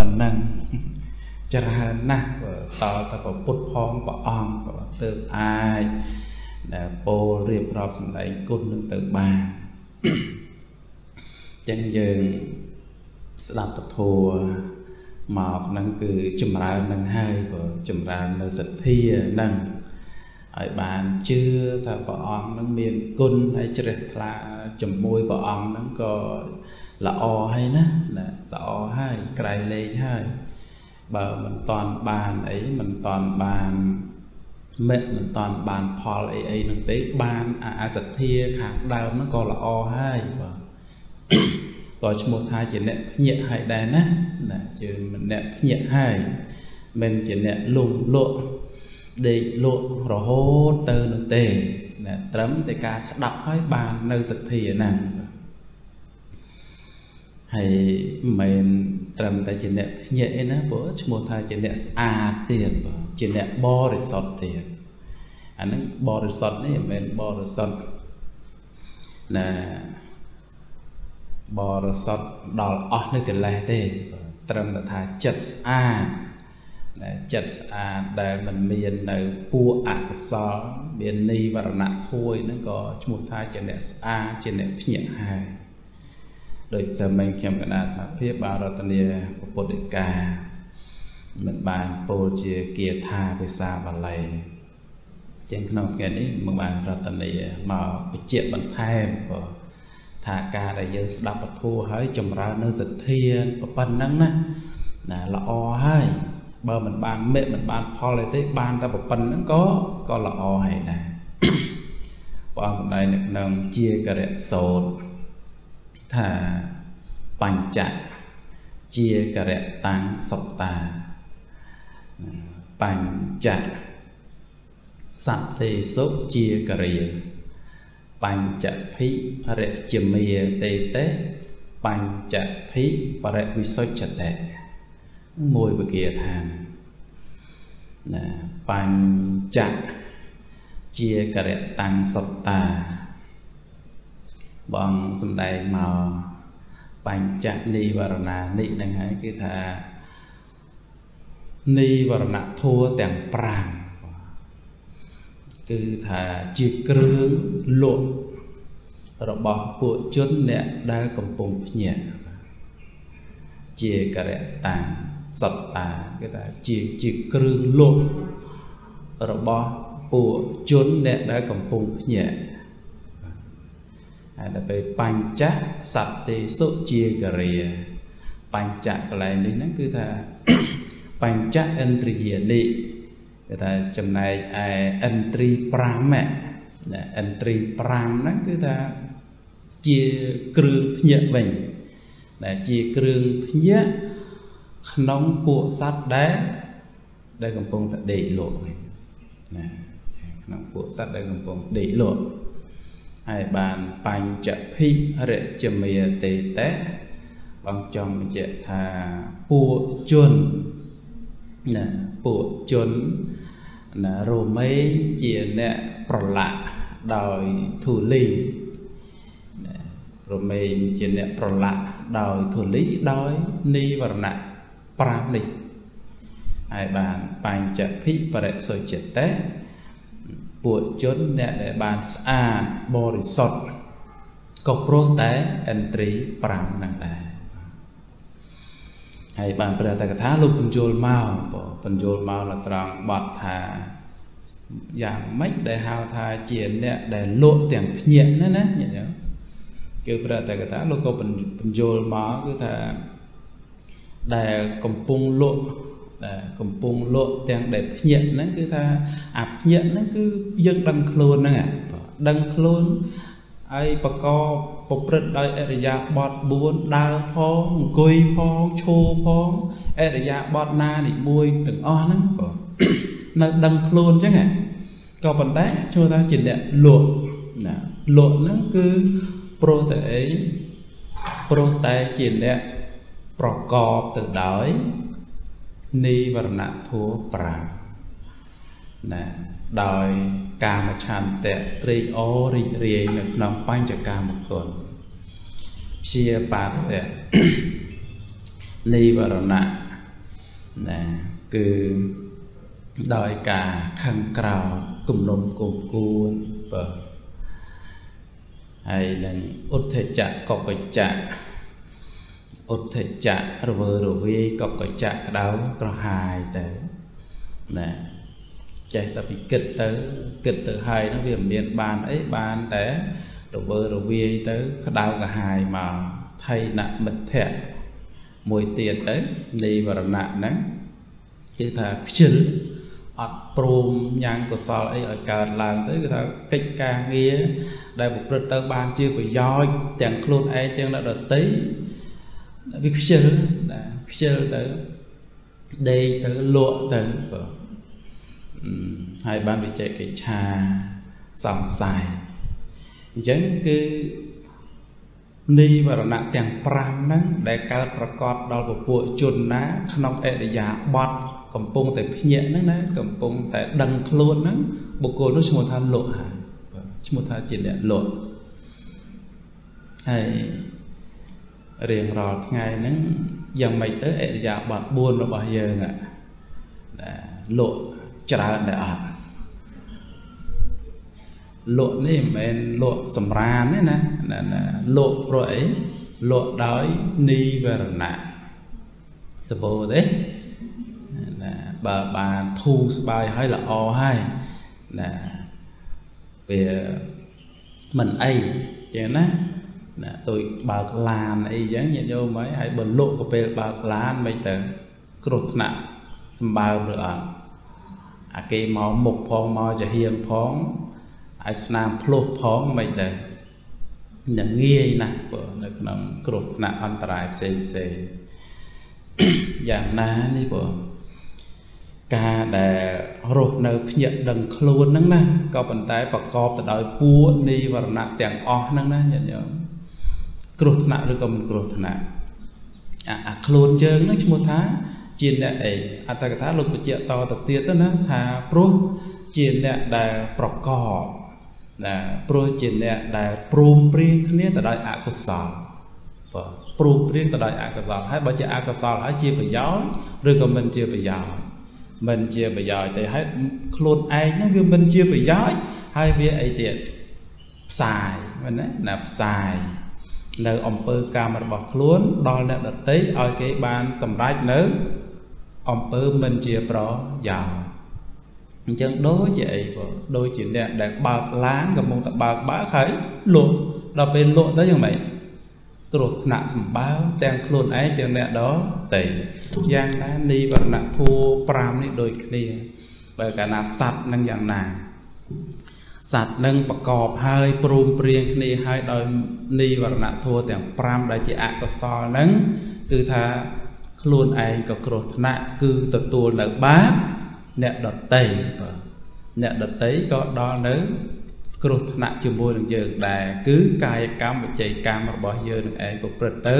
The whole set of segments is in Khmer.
ប៉ុណ្ណឹងច្រើនណាស់តតែពុទ្ធផងព្រះអង្គទៅអាចដែលពោលរៀបរាប់សម្ដែងគុណនឹងទៅបានចឹងយើងស្ដាប់ពធមកហ្នឹងគឺចម្រើននឹងហើយបើចម្រើននៅសទ្ធាហ្នឹងឲ្យបានជឿថាព្រះអង្គនឹងមានគុណហើយជ្រះថ្លាជាមួយព្រះអង្គហ្នឹងក៏ ល្អហើយណាណាល្អហើយក្រៃលែងហើយបើមិនតាន់បានអីមិនតាន់បានមិត្តមិនតាន់បានផលអីអីនឹងទេបានអាសទ្ធាខាងដើមហ្នឹងក៏ល្អហើយបាទក៏ឈ្មោះថាជាអ្នកភ្ញាក់ហើយដែរណាណាជាអ្នកភ្ញាក់ហើយមិនជាអ្នកលំលក់ដេកលក់រហូតទៅនោះទេណាត្រឹមតែការស្ដាប់ហើយបាននៅសទ្ធាហ្នឹង ហើយមិនមែនត្រឹមតែជាអ្នកភ្ញាក់ឯណាព្រោះឈ្មោះថាជាអ្នកស្អាតទៀតបាទជាអ្នកបរិសុទ្ធទៀតអាហ្នឹងបរិសុទ្ធនេះមិនមែនបរិសុទ្ធណាបរិសុទ្ធដល់អស់នៅកិលេសទេ ត្រឹមតែថាចិត្តស្អាតដែលចិត្តស្អាតដែលមិនមាននៅពួកអកុសលមាននីវរណៈធួយហ្នឹងក៏ឈ្មោះថាជាអ្នកស្អាតជាអ្នកភ្ញាក់ហើយ ដោយសារមិនខ្ញុំកណាថាភាពបារតនីពុទ្ធិកាមិនបានពោលជាគាថាភាសាបាលីចឹងក្នុងថ្ងៃនេះមកបានរតនីមកបញ្ជាក់បន្ថែមក៏ថាការដែលយើងស្ដាប់ពធហើយចម្រើននៅសទ្ធាប៉ុណ្ណឹងណាណាល្អហើយបើមិនបានមិមិនបានផលអីទេបានតែប៉ុណ្្នឹងក៏ក៏ល្អហើយដែរព្រះអង្គសម្ដែងនៅក្នុងជាករៈសោត ថាបញ្ចៈជាករៈតាំងសុតតាបញ្ចៈសត្ទេសុជាករិយបញ្ចភិរជមេតេតេបញ្ចភិបរិវិសុចតេមួយវិគាថាណាបញ្ចជាករៈតាំងសុតតា បងសំដែងមកបញ្ចនិវរណានិនឹងហើយគឺថានិវរណៈធัวទាំង5គឺថាជាគ្រឿងលក់របស់ពួកជនអ្នកដែលកំពុងភ្ញាក់ជាករៈតាំងសត្តាគេថាជាជាគ្រឿងលក់របស់ពួកជនអ្នកដែលកំពុងភ្ញាក់ ហើយដល់ពេលបញ្ចសត្ទេសុជាករិយាបញ្ចកន្លែងនេះហ្នឹងគឺថាបញ្ចឥន្ទ្រិយានិគេថាចំណែកឯឥន្ទ្រី5ណាឥន្ទ្រី5ហ្នឹងគឺថាជាគ្រឿងភ្ញាក់វិញដែលជាគ្រឿងភ្ញាក់ក្នុងពួកសត្វដែលដែលកំពុងតែដេកលក់ណាក្នុងពួកសត្វដែលកំពុងដេកលក់ ហើយបានបញ្ចភិរិជមេតេតេបងចង់បញ្ជាក់ថាពួកជនណាពួកជនណារមែងជាអ្នកប្រឡាក់ដោយធូលីរមែងជាអ្នកប្រឡាក់ដោយធូលីដោយនីវរណៈ5នេះហើយបានបញ្ចភិបរិសុចិត្តេ ពួកជនអ្នកដែលបានស្អាតបរិសុទ្ធក៏ព្រោះតែឥន្ទ្រី5ហ្នឹងដែរហើយបានព្រះតកថាលោកបញ្យលមកបញ្យលមកនៅត្រង់បត់ថាយ៉ាងម៉េចដែលហៅថាជាអ្នកដែលលក់ទាំងភ្ញាក់ណាណាញាតិញោមគឺព្រះតកថាលោកក៏បញ្យលមកគឺថាដែលកំពុងលក់ ដែលកំពុងលក់ទាំងដែលភ្ញាក់ហ្នឹងគឺថាអាភ្ញាក់ហ្នឹងគឺយើងដឹងខ្លួនហ្នឹងដឹងខ្លួនហើយបកកប្រព្រឹត្តដោយអរិយាបថ4ដើរផងអង្គុយផងឈរផងអរិយាបថណានិមួយទាំងអស់ហ្នឹងក៏នៅដឹងខ្លួនអញ្ចឹងក៏ប៉ុន្តែជួយថាជាអ្នកលក់ណាលក់ហ្នឹងគឺព្រោះតែអីព្រោះតែជាអ្នកប្រកបទៅដោយ និវរណធัว5ណាដោយកាមឆន្ទៈត្រេកអររីករាយនៅក្នុងបញ្ចកាមគុណព្យាបាទៈនិវរណៈណាគឺដោយការខឹងក្រោធគំនុំគំគួនបើហើយនឹងឧទ្ធចៈកកចៈ ឧទ្ធចៈរវើរវាយកកចៈក្តៅក្រហាយទៅណាចេះតែពីគិតទៅគិតទៅហើយនោះវាមិនមានបានអីបានតែរវើរវាយទៅក្តៅក្រហាយមកថៃណមិទ្ធៈមួយទៀតទៅនីវរណៈហ្នឹងគឺថាខ្ជិលអត់ព្រមញ៉ាំងកុសលអីឲ្យកើតឡើងទៅគឺថាកិច្ចការងារដែលប្រព្រឹត្តទៅបានជាប្រយោជន៍ទាំងខ្លួនឯងទាំងអ្នកដទៃ វាខ្ជិលណាខ្ជិលទៅដេកទៅលក់ទៅបើហើយបានវិជ័យកិច្ឆាសង្ស័យអញ្ចឹងគឺនីវរណៈទាំង5ហ្នឹងដែលកើតប្រកបដល់ពពួកជនណា ក្នុងអរិយាបទកំពុងតែភ្ញាក់ហ្នឹងណាកំពុងតែដឹងខ្លួនហ្នឹងបុគ្គលនោះឈ្មោះថាលក់ហើយឈ្មោះថាជាអ្នកលក់ហើយ រៀងរាល់ថ្ងៃហ្នឹងយ៉ាងម៉េចទៅអរិយាបទ4របស់យើងណាលក់ច្រើនដែរអត់លក់នេះមិនមែនលក់សម្រានទេណាលក់ព្រោះអីលក់ដោយនីវរណៈសបោទេណាបើបានធូរស្បើយហើយល្អហើយណាវាមិនអីចឹងណា ណាដូចបើកឡានអីចឹងញាតិញោមហើយហើយបើលក់ក៏ពេលបើកឡានមិនទៅគ្រោះថ្នាក់សម្បើមឬអត់អាគេមកមុខផងមកចាហៀងផងហើយស្នាមភ្លោះផងមិនដែរនឹងងាយណាស់បើនៅក្នុងគ្រោះថ្នាក់អន្តរាយផ្សេងផ្សេងយ៉ាងណានេះបើការដែលរស់នៅភ្ញាក់ដឹងខ្លួនហ្នឹងណាក៏ប៉ុន្តែប្រកបទៅដោយពួកនៃវរណៈទាំងអស់ហ្នឹងណាញាតិញោម គ្រោះថ្នាក់ឬក៏មិនគ្រោះថ្នាក់អាអាខ្លួនយើងហ្នឹងឈ្មោះថាជាអ្នកអីអត្តកថាលោកបញ្ជាក់តទៅទៀតទៅណាថាព្រោះជាអ្នកដែលប្រកបណាព្រោះជាអ្នកដែលព្រមព្រៀងគ្នាទៅដោយអកុសលបាទព្រមព្រៀងទៅដោយអកុសលហើយបើជាអកុសលហើយជាប្រយោជន៍ឬក៏មិនជាប្រយោជន៍មិនជាប្រយោជន៍ទេហើយខ្លួនឯងហ្នឹងវាមិនជាប្រយោជន៍ហើយវាអីទៀតផ្សាយមែនទេណាផ្សាយ នៅអំពើកម្មរបស់ខ្លួន ដល់អ្នកដតីឲ្យគេបានសម្រេចនៅអំពើមិនជាប្រយោជន៍អញ្ចឹងដូចជាអីបងដូចជាអ្នកដែលបើកឡានកំពុងតែបើកបើកហើយលក់ដល់ពេលលក់ទៅយ៉ាងម៉េចគ្រោះថ្នាក់សម្បើមទាំងខ្លួនឯងទាំងអ្នកដទៃយ៉ាងណានីវរណៈធัว5នេះដូចគ្នាបើកាលណាសัตว์នឹងយ៉ាងណា សត្វនឹងប្រកបហើយព្រមព្រៀងគ្នាហើយដោយនីវរណៈធัวទាំង5ដែលជាអកុសលហ្នឹងគឺថាខ្លួនឯងក៏គ្រោះថ្នាក់គឺទទួលនៅបាបអ្នកដតីបាទអ្នកដតីក៏ដល់នៅគ្រោះថ្នាក់ជាមួយនឹងយើងដែរគឺកាយកម្មវិច័យកម្មរបស់យើងនឹងឯងប្រព្រឹត្តទៅ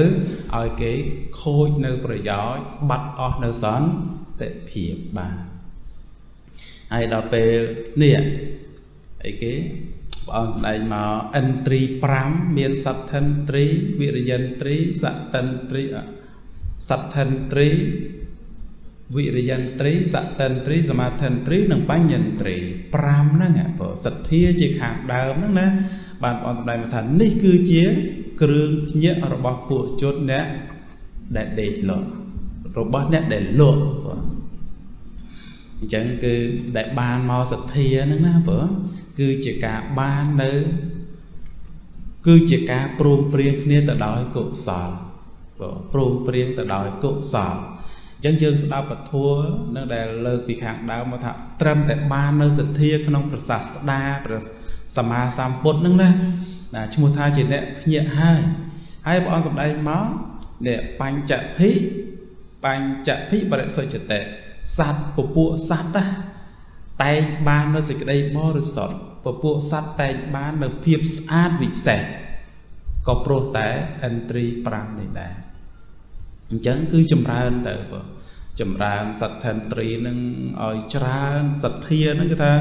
ឲ្យគេខូចនៅប្រយោជន៍បាត់អស់នៅសន្តិភាពបាទហើយដល់ពេលនេះ អីគេព្រះអង្គសម្ដែងមកអិនត្រី5មានសត្ថិនត្រីវិរិយិនត្រីសតិនត្រីសត្ថិនត្រីវិរិយន្ត្រីសតិន្ត្រីសមាធិន្ត្រីនិងបញ្ញន្ត្រី5ហ្នឹងបើសទ្ធាជាខាងដើមហ្នឹងណាបានបងសម្ដែងថានេះគឺជាគ្រឿងភ្ញាក់របស់ពួកជនអ្នកដែលដេកលក់របស់អ្នកដែលលក់បង អញ្ចឹងគឺដែលបានមកសទ្ធាហ្នឹងណាបើគឺជាការបាននៅគឺជាការព្រមព្រៀងគ្នាទៅដោយកុសលព្រមព្រៀងទៅដោយកុសលអញ្ចឹងយើងស្ដាប់ពធនឹងដែលលើកពីខាងដើមមកថាត្រឹមតែបាននៅសទ្ធាក្នុងប្រសាស្ដាព្រះសម្មាសម្ពុទ្ធនឹងណាណាឈ្មោះថាជាអ្នកភ្ញាក់ហើយហើយព្រះអង្គសម្ដែងមកអ្នកបញ្ចភិបញ្ចភិបរិសុចតិ សត្វពពួកសត្វណាតែងបាននៅសេចក្តីបរិសុទ្ធពពួកសត្វតែងបាននៅភាពស្អាតវិសេសក៏ព្រោះតែឥន្ទ្រី5នេះដែរអញ្ចឹងគឺចម្រើនទៅបងចម្រើនសត្វថន្ត្រីនឹងឲ្យច្រើនសទ្ធានឹងគឺថា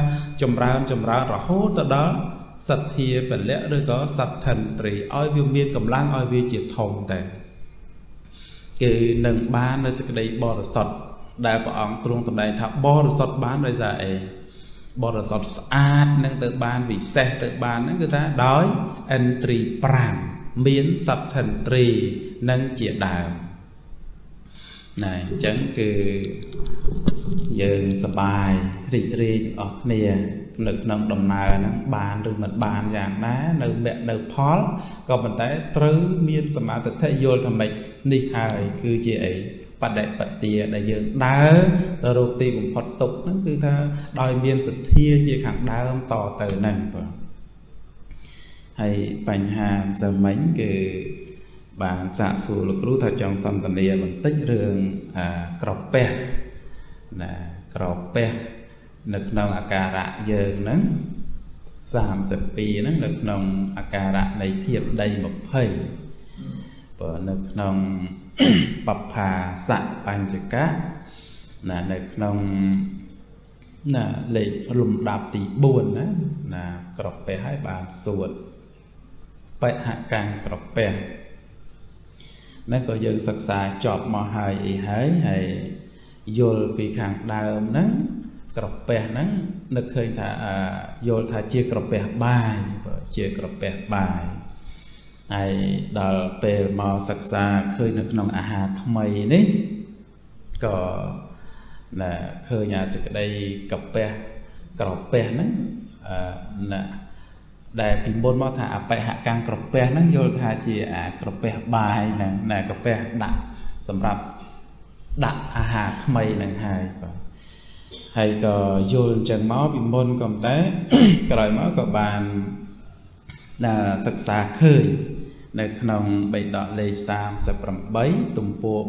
ចម្រើនចម្រើនរហូតទៅដល់សទ្ធាពលៈឬក៏សត្វថន្ត្រីឲ្យវាមានកម្លាំងឲ្យវាជាធំតែគឺនឹងបាននៅសេចក្តីបរិសុទ្ធ ដែលព្រះអង្គទ្រង់សម្ដែងថាបរិសុទ្ធបានដោយសារអីបរិសុទ្ធស្អាតនឹងទៅបានវិសេសទៅបានហ្នឹងគឺថាដោយឥន្ទ្រី5មានសត្វិន្ទ្រីនឹងជាដើមណែអញ្ចឹងគឺយើងសប្បាយរីករាយទាំងអស់គ្នា នៅក្នុងដំណើរហ្នឹងបានឬមិនបានយ៉ាងណា នៅមគ្គនៅផលក៏ប៉ុន្តែត្រូវមានសមាធិយល់ថាម៉េចនេះហើយគឺជាអី បដិបទាដែលយើងដើរទៅរកទីបំផុតទុកហ្នឹងគឺថាដោយមានសទ្ធាជាខាងដើមតទៅហ្នឹងបាទហើយបញ្ហាម្សិលមិញគឺបានសាកសួរលោកគ្រូថាចង់សន្ទនាបន្តិចរឿងក្រពះណាក្រពះនៅក្នុងអាការៈយើងហ្នឹង32ហ្នឹងនៅក្នុងអាការៈនៃធាតុដី20បើនៅក្នុង បព្ផាសៈបញ្ចកៈណានៅក្នុងណាលេខលំដាប់ទី4ណាណាក្រពះឲ្យបានសួតបេហកាំងក្រពះហ្នឹងក៏យើងសិក្សាចប់មកហើយអីហើយហើយយល់ពីខាងដើមហ្នឹងក្រពះហ្នឹងនឹកឃើញថាយល់ថាជាក្រពះបាយជាក្រពះបាយ ហើយដល់ពេលមកសិក្សាឃើញនៅក្នុងអាហារថ្មីនេះក៏ណាឃើញអាសេចក្តីកាពះក្រពះហ្នឹងណាដែលពីមុនមកថាអបិហកាំងក្រពះហ្នឹងយល់ថាជាអាក្រពះបាយហ្នឹងណាក្រពះដាក់សម្រាប់ដាក់អាហារថ្មីហ្នឹងហើយបាទហើយក៏យល់អញ្ចឹងមកពីមុនក៏តែក្រោយមកក៏បានសិក្សាឃើញ នៅក្នុងបេដកលេខ38ទំព័រ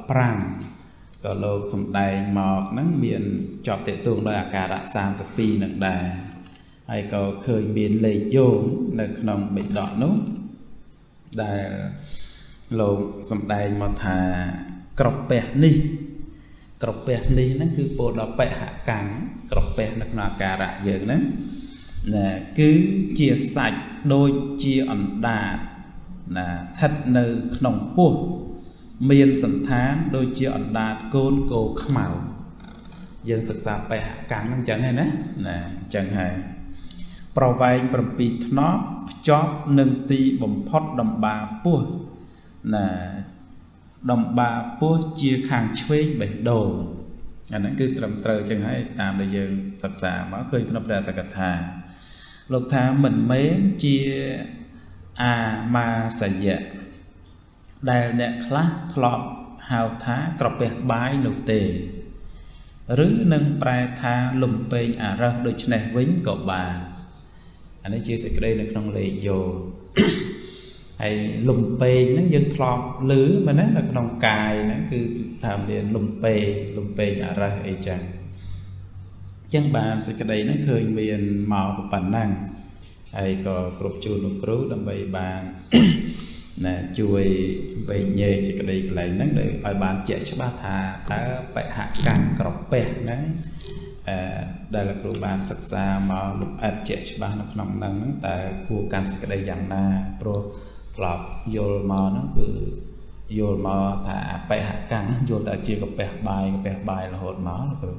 315ក៏លោកសំដែងមកហ្នឹងមានជាប់តេតួងដោយអាការៈ32នឹងដែរហើយក៏ឃើញមានលេខយោងនៅក្នុងបេដកនោះដែលលោកសំដែងមកថាក្រពះនេះក្រពះនេះហ្នឹងគឺពោលដល់បេហកាំងក្រពះនៅក្នុងអាការៈយើងហ្នឹងណាគឺជាសាច់ដូចជាអណ្ដាត ណាស្ថិតនៅក្នុងពោះមានសន្តានដូចជាអណ្ដាតកូនគោខ្មៅយើងសិក្សាបេហកម្មហ្នឹងអញ្ចឹងហើយណាណាអញ្ចឹងហើយប្រវែង7ថ្នប់ភ្ជាប់នឹងទីបំផុតដំបាពោះណាដំបាពោះជាខាងឆ្វេងបេះដូងអាហ្នឹងគឺត្រឹមត្រូវអញ្ចឹងហើយតាមដែលយើងសិក្សាមកឃើញក្នុងព្រះអត្ថកថាលោកថាមិនមែនជា អាមាសយៈដែលអ្នកខ្លះធ្លាប់ហៅថាក្រពះបាយនោះទេ ឬនឹងប្រែថាលំពេងអរះដូចនេះវិញក៏បានអានេះជាសេចក្តីនៅក្នុងលេខយោហើយលំពេងហ្នឹងយើងធ្លាប់ឮមែនទេនៅក្នុងកាយហ្នឹងគឺថាមានលំពេងលំពេងអរះអីចឹងចឹងបានសេចក្តីហ្នឹងឃើញមានមកប៉ុណ្ណឹង ហើយក៏គ្រប់ជូនលោកគ្រូដើម្បីបានណាជួយវែងញែកសេចក្តីកន្លែងហ្នឹងឲ្យបានជាក់ច្បាស់ថាតើបហកម្មក្រពះហ្នឹងអឺដែលលោកគ្រូបានសិក្សាមកលំអិតជាក់ច្បាស់នៅក្នុងហ្នឹងតើគួរកាន់សេចក្តីយ៉ាងណាព្រោះធ្លាប់យល់មកហ្នឹងគឺយល់មកថាបហកម្មយល់តែជាកពះបាយកពះបាយរហូតមកលោកគ្រូ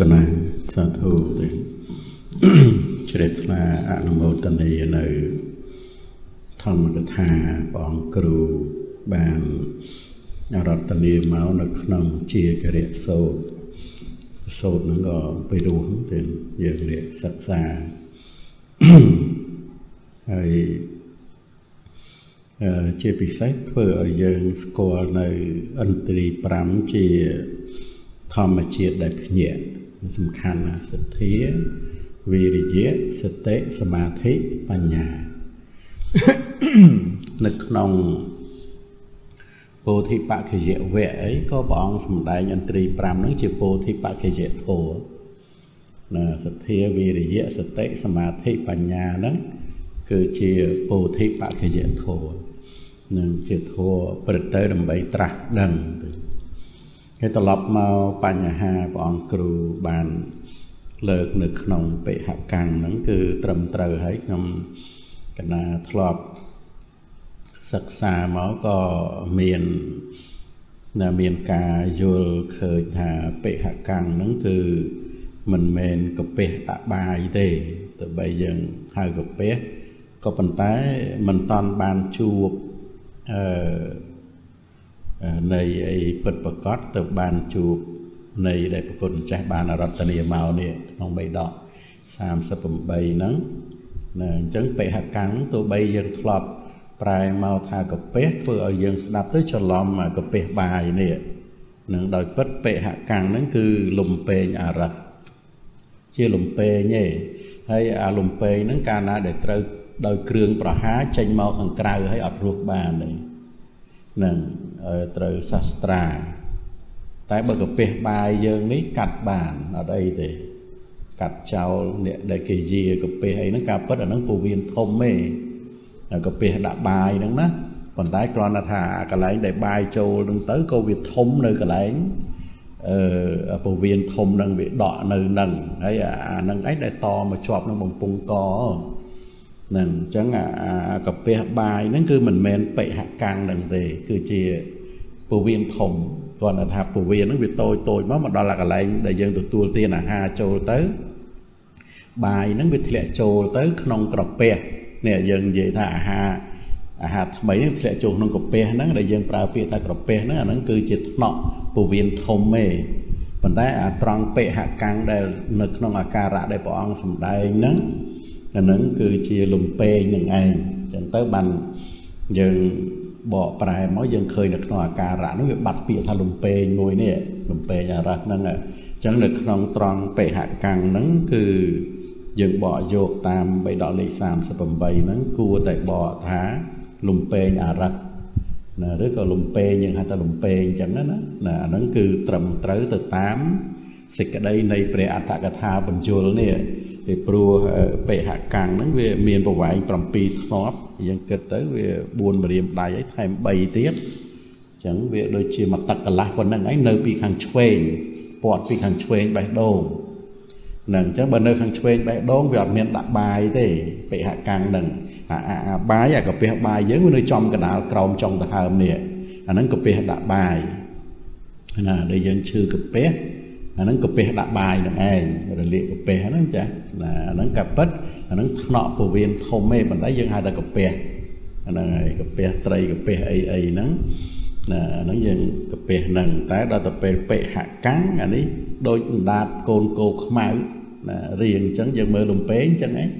កណា សាធុទេជ្រះថ្លាអនុមោទនីនៅ ធម្មកថាព្រះអង្គគ្រូបានរតនាមកនៅក្នុងជាករិយសោតសោតហ្នឹងក៏ពីរោះទេយើងរៀនសិក្សាហើយជាពិសេសធ្វើឲ្យយើងស្គាល់នៅអន្ត្រី5ជាធម្មជាតិដែលភ្ញាក់ សំខាន់ណាសទ្ធាវិរិយៈសតិសមាធិបញ្ញានៅក្នុងពោធិបក្ខយវៈអីក៏ព្រះអង្គសម្ដែងអន្ត្រី5ហ្នឹងជាពោធិបក្ខយធម៌ណាសទ្ធាវិរិយៈសតិសមាធិបញ្ញាហ្នឹងគឺជាពោធិបក្ខយធម៌នឹងជាធម៌ប្រទៅដើម្បីត្រាស់ដឹងទៅ ហើយត្រឡប់មកបញ្ហាព្រះអង្គគ្រូបានលើកនៅក្នុងបេហកម្មហ្នឹងគឺត្រឹមត្រូវហើយខ្ញុំកណាធ្លាប់សិក្សាមកក៏មានដែលមានការយល់ឃើញថាបេហកੰហ្នឹងគឺមិនមែនកាពះដាក់បាយទេទោះបីយើងហៅកាពះក៏ប៉ុន្តែមិនតាន់បានជួបអឺ នៃអីពិតប្រកបទៅបានជួបនៃដែលប្រគុណម្ចាស់បានរតនាមកនេះក្នុងបៃដក38ហ្នឹងណាអញ្ចឹងបេហកੰទោះបីយើងធ្លាប់ប្រែមកថាកាពះធ្វើឲ្យយើងស្ដាប់ទៅច្រឡំកាពះបាយនេះនឹងដោយពិតបេហកੰហ្នឹងគឺលំពេងអរិះជាលំពេងទេហើយអាលំពេងហ្នឹងកាលណាដែលត្រូវដោយគ្រឿងប្រហារចេញមកខាងក្រៅហើយអត់រស់បានទេនឹង ត្រូវសាស្ត្រា តែបើកាពះបាយយើងនេះកាត់បានអត់អីទេកាត់ចោលអ្នកដែលគេយាកាពះអីហ្នឹងការពិតអាហ្នឹងពវៀនធំទេកាពះដាក់បាយហ្នឹងណាប៉ុន្តែគ្រាន់តែថាកន្លែងដែលបាយចូលហ្នឹងទៅក៏វាធំនៅកន្លែងអឺពវៀនធំហ្នឹងវាដកនៅហ្នឹងហើយអាហ្នឹងឯងដែលតមកជាប់នឹងបំពង់កហ្នឹង អញ្ចឹងអាកាពះបាយហ្នឹងគឺមិនមែនបិហកាំងហ្នឹងទេគឺជាពវៀនធំគាត់ថាពវៀនហ្នឹងវាតូចតូចមកមកដល់កន្លែងដែលយើងទទួលទានអាហារចូលទៅបាយហ្នឹងវាធ្លាក់ចូលទៅ ក្នុងក្រពះនេះយើងនិយាយថាអាហារអាហារថ្មីនេះធ្លាក់ចូលក្នុងក្រពះហ្នឹងដែលយើងប្រើពាក្យថាក្រពះហ្នឹងអាហ្នឹងគឺជាថ្នាក់ពវៀនធំទេប៉ុន្តែអាត្រង់ពេហកាំងដែលនៅក្នុងអាការៈដែលព្រះអង្គសម្ដែងហ្នឹង អាហ្នឹងគឺជាលំពេងនឹងឯងអញ្ចឹងទៅបានយើងបកប្រែមកយើងឃើញនៅក្នុងអាការៈនោះវាបាត់ពាក្យថាលំពេងមួយនេះលំពេងអារះហ្នឹងអញ្ចឹងនៅក្នុងត្រង់បេហកាំងហ្នឹងគឺយើងបកយកតាមបៃដកលេខ38ហ្នឹងគួរតែបកថាលំពេងអារះណាឬក៏លំពេងយើងហៅថាលំពេងអញ្ចឹងណាណាអាហ្នឹងគឺត្រឹមត្រូវទៅតាមសេចក្តីនៃព្រះអត្ថកថាបញ្យលនេះ ពីព្រោះបេហកាំងហ្នឹងវាមានប្រវែង7ធ្នាប់យើងគិតទៅវា4ម្រាមដៃហើយថែម3ទៀតអញ្ចឹងវាដូចជាមួយទឹកកន្លះប៉ុណ្្នឹងឯងនៅពីខាងឆ្វេងពាត់ពីខាងឆ្វេងបេះដូងហ្នឹងអញ្ចឹងបើនៅខាងឆ្វេងបេះដូងវាអត់មានដាក់បាយទេបេហកាំងហ្នឹងអាអាបាយអាកាពះបាយយើងវានៅចំកណ្ដាលក្រោមចុងដង្ហើមនេះអាហ្នឹងកាពះដាក់បាយណាដែលយើងឈឺកាពះ អាហ្នឹងកាពះដាក់បាយនឹងឯងរលាកកាពះហ្នឹងចាណាអាហ្នឹងកាពិតអាហ្នឹងថ្នាក់ពវៀនធំទេប៉ុន្តែយើងហៅថាកាពះអាហ្នឹងហើយកាពះត្រីកាពះអីអីហ្នឹងណាអាហ្នឹងយើងកាពះហ្នឹងតែដល់ទៅពេលពេហកាំងអានេះដូចអណ្ដាតកូនគោខ្មៅណារៀងអញ្ចឹងយើងមើលលំពេងអញ្ចឹងឯង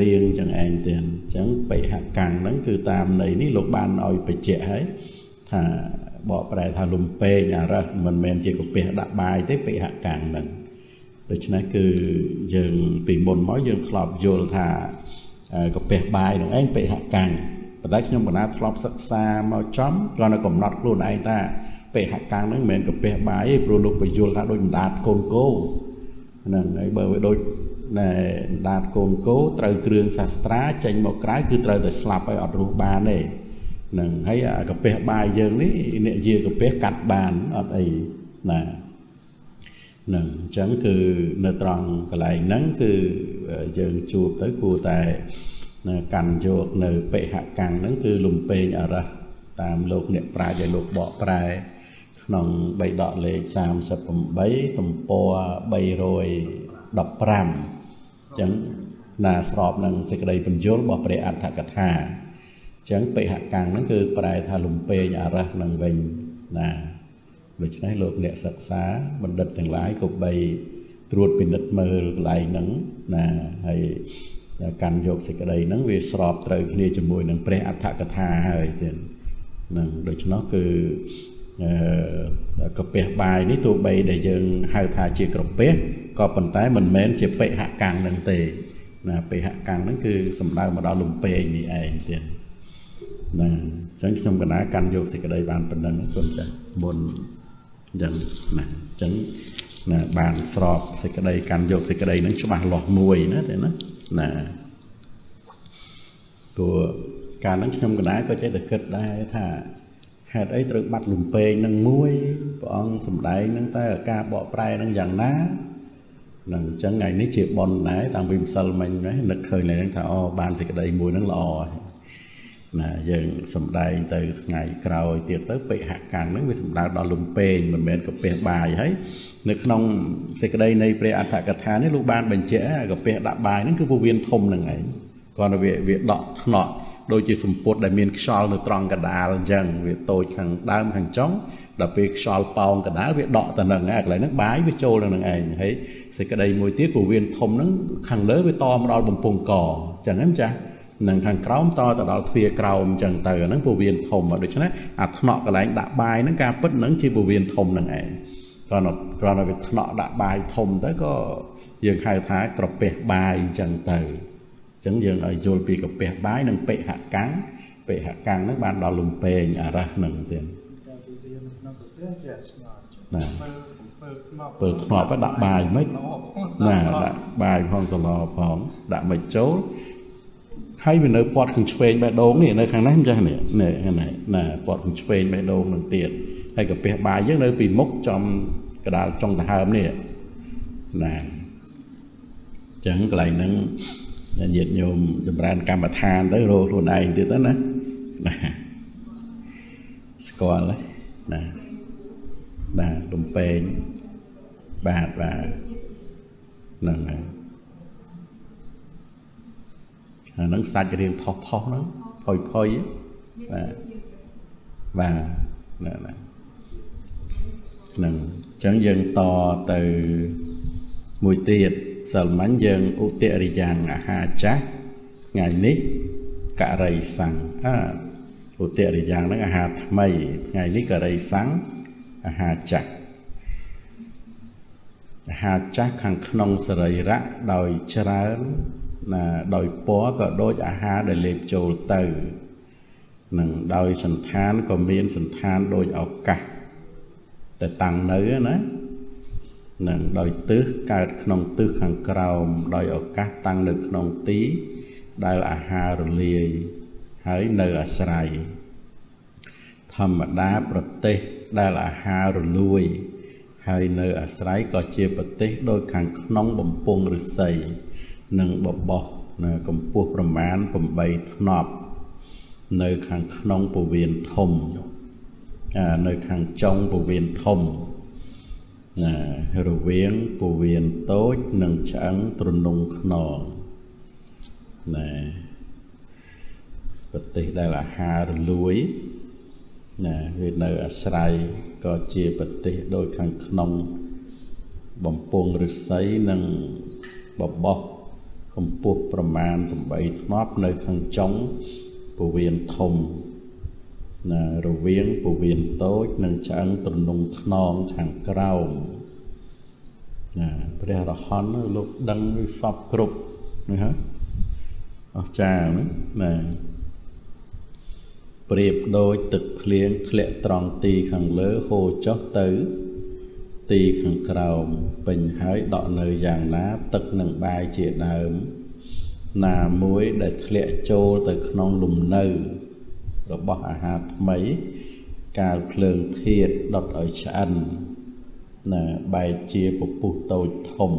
រៀងអញ្ចឹងឯងទៀតអញ្ចឹងបេហកាំងហ្នឹងគឺតាមន័យនេះលោកបានឲ្យបញ្ជាក់ហើយថា បកប្រែថាលំពេងអារឹសមិនមែនជាកាពះដាក់បាយទេពេហកាំងហ្នឹងដូច្នេះគឺយើងពីមុនមកយើងធ្លាប់យល់ថាកាពះបាយនឹងឯងពេហកាំងប៉ុន្តែខ្ញុំបណ្ណាធ្លាប់សិក្សាមកចំក៏នៅកំណត់ខ្លួនឯងថាពេហកាំងហ្នឹងមិនមែនកាពះបាយទេព្រោះលោកបញ្យល់ថាដូចម្ដាតកូនគោហ្នឹងហើយបើវាដូចណែម្ដាតកូនគោត្រូវគ្រឿងសាស្ត្រាចេញមកក្រៅគឺត្រូវតែស្លាប់ហើយអត់រស់បានទេហ្នឹងហើយអាកាពះបាយយើងនេះអ្នកយាកាពះកាត់បានអត់អីណាហ្នឹងអញ្ចឹងគឺនៅត្រង់កន្លែងហ្នឹងគឺយើងជួបទៅគួរតែកាន់យកនៅបេហកាំងហ្នឹងគឺលំពេងអរះតាមលោកអ្នកប្រាជ្ញឲ្យលោកបកប្រែក្នុងបៃដកលេខ38ទំព័រ315អញ្ចឹងណាស្របនឹងសេចក្តីបញ្យលរបស់ព្រះអដ្ឋកថាអញ្ចឹងបេហកាំងហ្នឹងគឺប្រែថាលំពេងអរះនឹងវិញណាដូច្នេះលោកអ្នកសិក្សាបណ្ឌិតទាំងឡាយក៏បីត្រួតពិនិត្យមើលកន្លែងហ្នឹងណាហើយកាន់យកសេចក្តីហ្នឹងវាស្របត្រូវគ្នាជាមួយនឹងព្រះអដ្ឋកថាហើយទៀតហ្នឹងដូច្នោះគឺអឺកាពះបាយនេះទោះបីដែលយើងហៅថាជាក្រពះក៏ប៉ុន្តែមិនមែនជាបេហកាំងនឹងទេណាបេហកាំងហ្នឹងគឺសំដៅមកដល់លំពេងនេះឯងទៀត ណាអញ្ចឹងខ្ញុំកណាកាន់យកសេចក្តីបានប៉ុណ្ណឹងគុណចាស់មុនអញ្ចឹងណាអញ្ចឹងណាបានស្របសេចក្តីកាន់យកសេចក្តីហ្នឹងច្បាស់លាស់មួយណាទេណាណាព្រោះកាលហ្នឹងខ្ញុំកណាក៏ចេះតែគិតដែរថាហេតុអីត្រូវបាត់លំពេងនឹងមួយព្រះអង្គសំដែងនឹងតើការបកប្រែនឹងយ៉ាងណានឹងអញ្ចឹងថ្ងៃនេះជាប៉ុនដែរតាំងពីម្សិលមិញហ្នឹងនឹកឃើញឡើងថាអូបានសេចក្តីមួយហ្នឹងល្អ ណាយើងសំដែងទៅថ្ងៃក្រោយទៀតទៅពេហកាំងហ្នឹងវាសំដៅដល់លំពេងមិនមែនកាពះបាយហើយនៅក្នុងសេចក្តីនៃព្រះអដ្ឋកថានេះលោកបានបញ្ជាក់កាពះដាក់បាយហ្នឹងគឺពោះវៀនធំហ្នឹងឯងគាត់វាវាដកថ្នក់ដូចជាសម្ពុតដែលមានខ្យល់នៅត្រង់កដាលអញ្ចឹងវាតូចខាងដើមខាងចុងដល់ពេលខ្យល់ប៉ោងកដាលវាដកទៅនឹងឯកន្លែងហ្នឹងបាយវាចូលទៅនឹងឯងហើយសេចក្តីមួយទៀតពោះវៀនធំហ្នឹងខាងលើវាតមកដល់បំពង់កអញ្ចឹងណាចាស់ នឹងខាងក្រោមតទៅដល់ទ្វារក្រោមអញ្ចឹងទៅអាហ្នឹងពោះវៀនធំដូច្នេះអាថ្នាក់កន្លែងដាក់បាយហ្នឹងការពិតហ្នឹងជាពោះវៀនធំហ្នឹងឯងគ្រាន់តែគ្រាន់តែវាថ្នាក់ដាក់បាយធំទៅក៏យើងហៅថាក្រពះបាយអញ្ចឹងទៅអញ្ចឹងយើងឲ្យយល់ពីក្រពះបាយនិងបេហកាំងបេហកាំងហ្នឹងបានដល់លំពេងអារះហ្នឹងទៀតណាពើធ្នាប់ដាក់បាយមិនណាដាក់បាយផងសឡផងដាក់មិនចូល ហើយវានៅពាត់ខាងឆ្វេងបេះដូងនេះនៅខាងនេះមិនចាស់នេះនេះខាងនេះណាពាត់ខាងឆ្វេងបេះដូងនឹងទៀតហើយកាពះបាយយើងនៅពីមុខចំកដាលចុងដង្ហើមនេះណាចឹងកន្លែងហ្នឹងញាតិញោមចម្រើនកម្មដ្ឋានទៅរកខ្លួនឯងទៀតទៅណាណាស្គាល់ណាបាទលំពេងបាទបាទហ្នឹងហើយ អាហ្នឹងសាច់រៀងផុសផុសហ្នឹងផុយផុយបាទបាទហ្នឹងហ្នឹងអញ្ចឹងយើងតទៅមួយទៀតសិលមាញ់យើងឧទរិយ៉ាងអាហារចាស់ថ្ងៃនេះករិសੰអើឧទរិយ៉ាងហ្នឹងអាហារថ្មីថ្ងៃនេះករិសੰអាហារចាស់អាហារចាស់ខាងក្នុងសរីរៈដោយច្រើន ណាដោយពណ៌ក៏ដូចអាហារដែលលេបចូលទៅនឹងដោយសន្តានក៏មានសន្តានដូចឱកាសតែតាំងនៅណានឹងដោយទិសកើតក្នុងទិសខាងក្រោមដោយឱកាសតាំងនៅក្នុងទីដែលអាហាររលាយហើយនៅអាស្រ័យធម្មតាប្រទេសដែលអាហាររលួយហើយនៅអាស្រ័យក៏ជាប្រទេសដូចខាងក្នុងបំពង់ឫស្សី និងបបោះនៅកម្ពស់ប្រមាណ8ថ្នប់ នៅខាងក្នុងពវៀនធំនៅខាងចុងពវៀនធំណារវាងពវៀនតូចនិងឆ្អឹងទ្រនុងខ្នងណាប្រទេសដែលអាហាររលួយណាវានៅអាស្រ័យក៏ជាប្រទេសដូចខាងក្នុងបំពង់ឫស្សីនិងបបោះ កម្ពស់ប្រមាណ8ថ្នប់នៅខាងចុងពវៀនធំណារវាងពវៀនតូចនិងឆ្អឹងទ្រនុងខ្នងខាងក្រោមណាព្រះរហន្តលោកដឹងសពគ្រប់ណាហ៎អស្ចារ្យណាប្រៀបដូចទឹកភ្លៀងធ្លាក់ត្រង់ទីខាងលើហូរចុះទៅ ទីខាងក្រោមពេញហើយដកនៅយ៉ាងណាទឹកនឹងបាយជាដើមណាមួយដែលធ្លាក់ចូលទៅក្នុងលំនៅរបស់អាហារថ្មីកាលភ្លើងធាតដុតឲ្យឆ្អិនណាបែកជាពពុះតូចធំ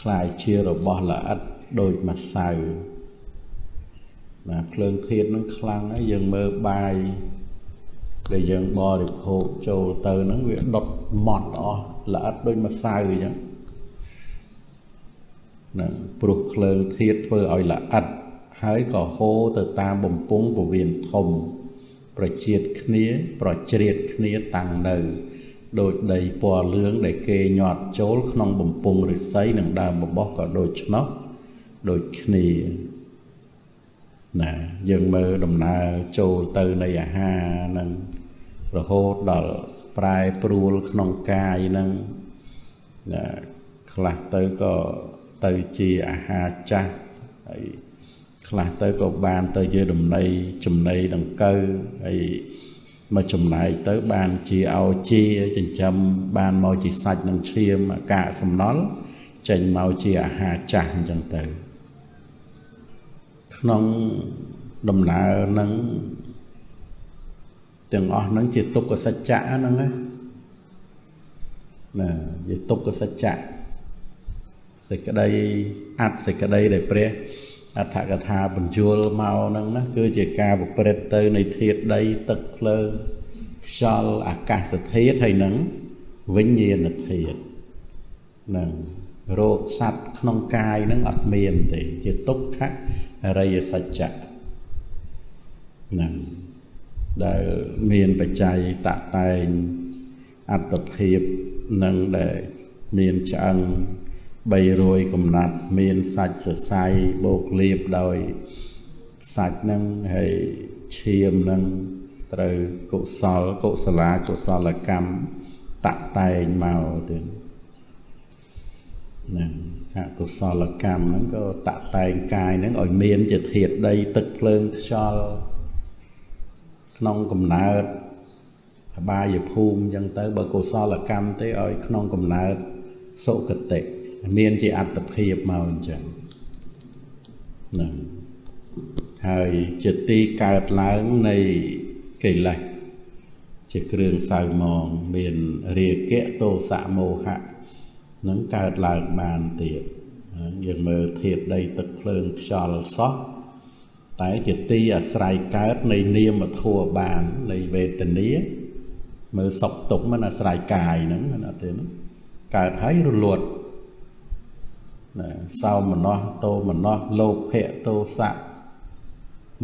คล้ายជារបស់ល្អិតដូចម្សៅណាភ្លើងធាតនឹងខ្លាំងហើយយើងមើលបាយដែលយើងបរិភោគចូលទៅហ្នឹងវាដុត ម៉ត់អស់ល្អិតដូចម្សៅអញ្ចឹងហ្នឹងព្រោះភ្លើងធាតធ្វើឲ្យល្អិតហើយក៏ហូរទៅតាមបំពង់ពវៀនធំ ប្រជាតិគ្នា ប្រជ្រៀតគ្នាតាំងនៅដោយដីពណ៌លឿងដែលគេញាត់ចូលក្នុងបំពង់ឫស្សីនិងដើមបបោះក៏ដូចឆ្នោះដូចគ្នាណាយើងមើលដំណើរចូលទៅនៃអាហារហ្នឹងរហូតដល់ ប្រែប្រួលក្នុងកាយហ្នឹងណាខ្លះទៅក៏ទៅជាអាហារចាស់ហើយខ្លះទៅក៏បានទៅជាដំណៃចំណីដង្កូវហើយមកចំណែកទៅបានជាអោជាចិញ្ចឹមបានមកជាសាច់និងឈាមកាកសំណល់ចេញមកជាអាហារចាស់អញ្ចឹងទៅក្នុងដំណើរហ្នឹង ទាំងអស់ហ្នឹងជាទុក្ខសច្ចៈហ្នឹងណាណាជាទុក្ខសច្ចៈសេចក្តីអត្តសេចក្តីដែលព្រះអត្ថកថាបញ្យលមកហ្នឹងណាគឺជាការប្រព្រឹត្តទៅនៃធាតុដីទឹកភ្លើងខ្យល់អាកាសធាតុហើយនឹងវិញ្ញាណធាតុហ្នឹងរោគសัตว์ក្នុងកាយហ្នឹងអត់មានទេជាទុក្ខអរិយសច្ចៈហ្នឹង ដែលមានបច្ច័យតតែងអត្តភាពនឹងដែលមានឆ្អឹង300កំណាត់មានសាច់សរសៃបូកលាបដោយសាច់នឹងហើយឈាមនឹងត្រូវកុសលកុសលាកុសលកម្មតតែងមកទៀតហ្នឹងអកុសលកម្មហ្នឹងក៏តតែងកាយហ្នឹងឲ្យមានជាធាតដីទឹកភ្លើងខ្យល់ ក្នុងកំណើតអបាយភូមិអញ្ចឹងទៅបើកុសលកម្មទេឲ្យក្នុងកំណើតសុគតិមានជាអត្តភាពមកអញ្ចឹងហ្នឹងហើយជាទីកើតឡើងនៃកិលេសជាគ្រឿងសៅមងមានរាគៈទោសៈមោហៈនឹងកើតឡើងបានទៀតយើងមើលធាតុដីទឹកភ្លើងខ្យល់សោះ តែជាទីអាស្រ័យកើតនៃនាមធัวបាននៃវេទនាមើលសុខទុក្ខមិនអាស្រ័យកាយហ្នឹងណាទេកើតហើយរលត់ណាសោមនស្សតោមនស្សលោភៈទោសៈ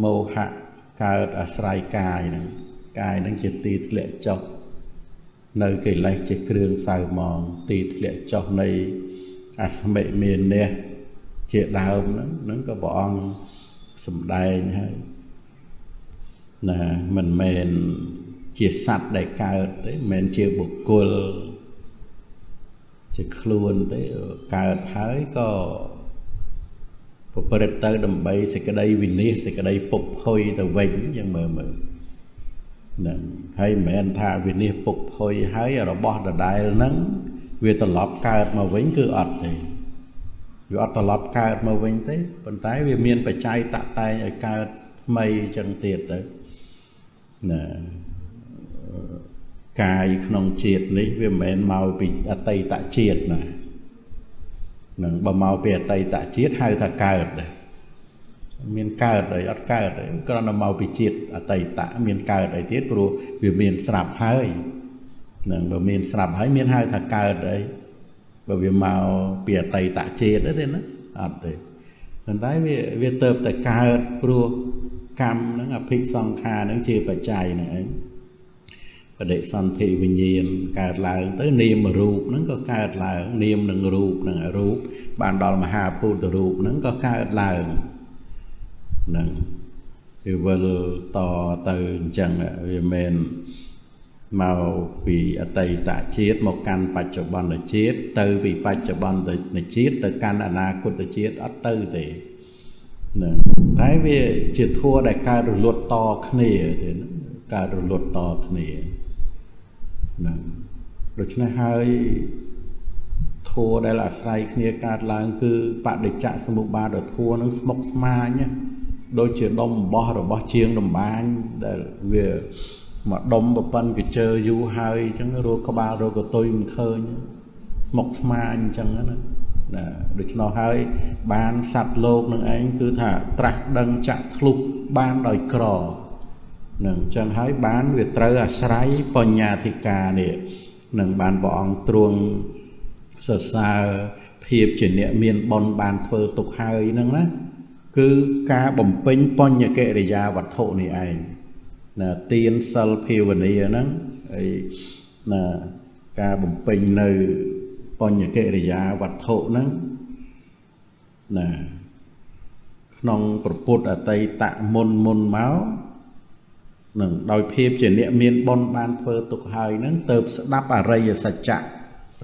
មោហៈកើតអាស្រ័យកាយហ្នឹងកាយហ្នឹងជាទីធ្លាក់ចុះនៅកិលេសជាគ្រឿងសៅមងទីធ្លាក់ចុះនៃអស្មិមាននេះជាដើមហ្នឹងហ្នឹងក៏ព្រះអង្គ សំដែងហើយណាមិនមែនជាសត្វដែលកើតទេមិនមែនជាបុគ្គលជាខ្លួនទេកើតហើយក៏ប្រព្រឹត្តទៅដើម្បីសេចក្តីវិនិច្ឆ័យសេចក្តីពុកផុយទៅវិញយ៉ាងមើលមើលហ្នឹងហើយមិនមែនថាវិនិច្ឆ័យពុកផុយហើយរបស់ដដែលហ្នឹងវាត្រឡប់កើតមកវិញគឺអត់ទេ វាអត់ត្រឡប់កើតមកវិញទេប៉ុន្តែវាមានបច្ច័យតតែងឲ្យកើតថ្មីអញ្ចឹងទៀតទៅណាកាយក្នុងជាតិនេះវាមិនមែនមកពីអតីតជាតិណានឹងបើមកពីអតីតជាតិហៅថាកើតដែរមានកើតអីអត់កើតទេគ្រាន់តែមកពីជាតិអតីតមានកើតអីទៀតព្រោះវាមានស្រាប់ហើយនឹងបើមានស្រាប់ហើយមានហៅថាកើតអី បើវាមកពីអតីតជាតិទេណាអត់ទេប៉ុន្តែវាវាទៅតែកើតព្រោះកម្មហ្នឹងអភិសង្ខារហ្នឹងជាបច្ច័យហ្នឹងឯងបដិសន្ធិវិញ្ញាណកើតឡើង ទៅនាមរូបហ្នឹងក៏កើតឡើង នាមនឹងរូបនឹងរូបបានដល់មហាភូតរូបហ្នឹងក៏កើតឡើងហ្នឹងវាវិលតទៅអញ្ចឹងវាមិន មកពីអតីតជាតិមកកាន់បច្ចុប្បន្នជាតិទៅពីបច្ចុប្បន្នជាតិទៅកាន់អនាគតជាតិអត់ទៅទេហ្នឹងតែវាជាធัวដែលកើតរលត់តគ្នាទេកើតរលត់តគ្នាហ្នឹងដូច្នេះហើយធัวដែលអាស្រ័យគ្នាកើតឡើងគឺបដិច្ចសមុបាទធัวនឹងស្មុកស្មាញដូចជាដុំអំបោះរបស់ជាងដំបាញដែលវា មកដុំប្រប៉ិនកជើយូរហើយអញ្ចឹងរកក្បាលរកកតុយមិនឃើញស្មុកស្មាញអញ្ចឹងណាណាដូច្នោះហើយបានសត្វលោកនឹងឯងគឺថាត្រាស់ដឹងចាក់ធ្លុះបានដោយក្រនឹងអញ្ចឹងហើយបានវាត្រូវអាស្រ័យបញ្ញាធិការនេះនឹងបានព្រះអង្គទ្រង់សរសើរភាពជាអ្នកមានបុណ្យបានធ្វើទុកហើយហ្នឹងណាគឺការបំពេញបញ្ញកិរិយាវត្ថុនេះឯង ណាទានសិលភាវនាហ្នឹងហើយណាការបំពេញនៅបញ្ញកិរិយាវត្ថុហ្នឹងណាក្នុងប្រពុតអតីតមុនមុនមកនឹងដោយភាពជាអ្នកមានបុណ្យបានធ្វើទុកហើយនឹងទៅស្ដាប់អរិយសច្ចៈ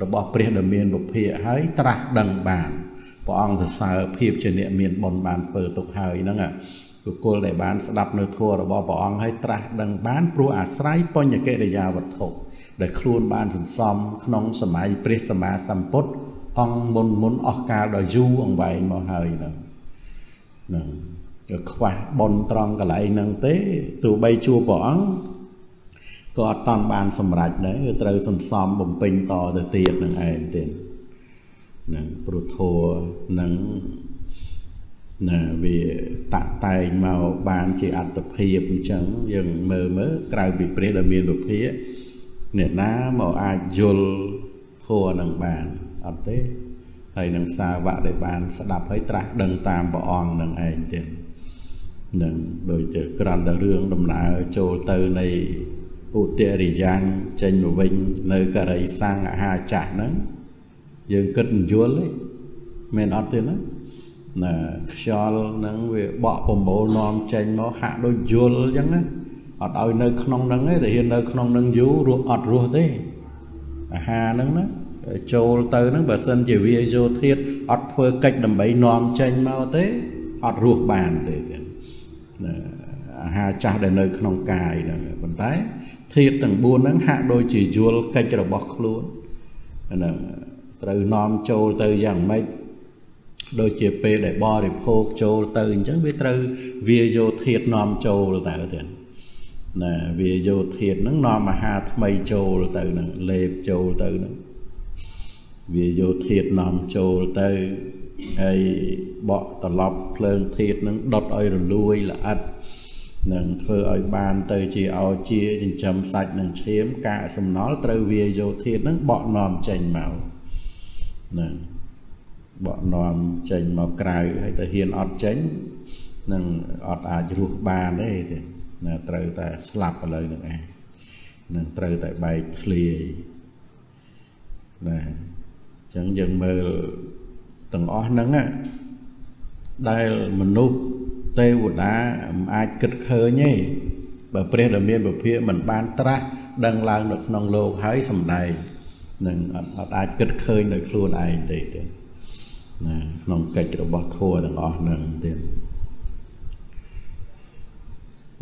របស់ព្រះដ៏មានពុភៈហើយត្រាស់ដឹងបានព្រះអង្គសរសើរភាពជាអ្នកមានបុណ្យបានធ្វើទុកហើយហ្នឹង បុគ្គលដែលបានស្ដាប់នៅធម៌របស់ព្រះអង្គហើយត្រាស់ដឹងបានព្រោះអាស្រ័យបញ្ញកិរិយាវត្ថុដែលខ្លួនបានសន្សំក្នុងសម័យព្រះសម្មាសម្ពុទ្ធអង្គមុនមុនអស់កាលដ៏យូរអង្វែងមកហើយហ្នឹងហ្នឹងក៏ខ្វះបនត្រង់កន្លែងហ្នឹងទេទោះបីជួបព្រះអង្គក៏អត់តាន់បានសម្រេចដែរវាត្រូវសន្សំបំពេញតទៅទៀតនឹងឯងទៀតនឹងព្រោះធัวនឹង ណាវាតាក់តែងមកបានជាអត្តភាពអញ្ចឹងយើងមើលមើលក្រៅពីព្រះដែលមានពភាអ្នកណាមកអាចយល់ធัวនឹងបានអត់ទេហើយនឹងសាវកដែលបាន ស្ដាប់ហើយត្រាស់ដឹងតាមព្រះអង្គនឹងឯងទៀតនឹងដូចជាក្រាន់តែរឿងដំណើរចូលទៅនៃឧទរិយ៉ាងចេញមកវិញនៅករិសង្ឃអាហារចាស់ហ្នឹងយើងគិតមិនយល់ទេមែនអត់ទេណា ណាខ្យល់ហ្នឹងវាបក់ប្រមូលនាំចេញមកហាក់ដូចយល់អញ្ចឹងណាអត់ឲ្យនៅក្នុងហ្នឹងទេតែហ៊ាននៅក្នុងហ្នឹងយូររស់អត់រស់ទេអាហារហ្នឹងណាចូលទៅហ្នឹងបើសិនជាវាយោធាតអត់ធ្វើកិច្ចដើម្បីនាំចេញមកទេអត់រស់បានទេទៀតអាហារចាស់ដែលនៅក្នុងកាយហ្នឹងប៉ុន្តែធាតទាំង4ហ្នឹងហាក់ដូចជាយល់កិច្ចរបស់ខ្លួនហ្នឹងត្រូវនាំចូលទៅយ៉ាងម៉េច ដូចជាពេលដែលបរិភោគចូលទៅអញ្ចឹងវាត្រូវវាយោធាតនាំចូលទៅទៀតណាវាយោធាតហ្នឹងនាំអាហារថ្មីចូលទៅហ្នឹងលេបចូលទៅហ្នឹងវាយោធាតនាំចូលទៅហើយបកត្រឡប់ភ្លើងធាតនឹងដុតឲ្យរលួយល្អិតនឹងធ្វើឲ្យបានទៅជាអោជាចិញ្ចឹមសាច់នឹងឈាម កាកសំណល់ត្រូវវាយោធាតនឹងបកនាំចេញមកនឹង បកនាំចេញមកក្រៅហើយទៅហ៊ានអត់ចេញនឹងអត់អាចរស់បានទេទេណាត្រូវតែស្លាប់ឥឡូវនឹងឯងនឹងត្រូវតែបែកធ្លាយណាអញ្ចឹងយើងមើលទាំងអស់ហ្នឹងដែលមនុស្សទេវតាមិនអាចគិតឃើញទេបើព្រះដែលមានពភាមិនបានត្រាស់ដឹងឡើងនៅក្នុងលោកហើយសំដែងនឹងអត់អាចគិតឃើញដោយខ្លួនឯងទេទេ ណាក្នុងកិច្ចរបស់ធម៌ទាំងអស់ហ្នឹងទៀត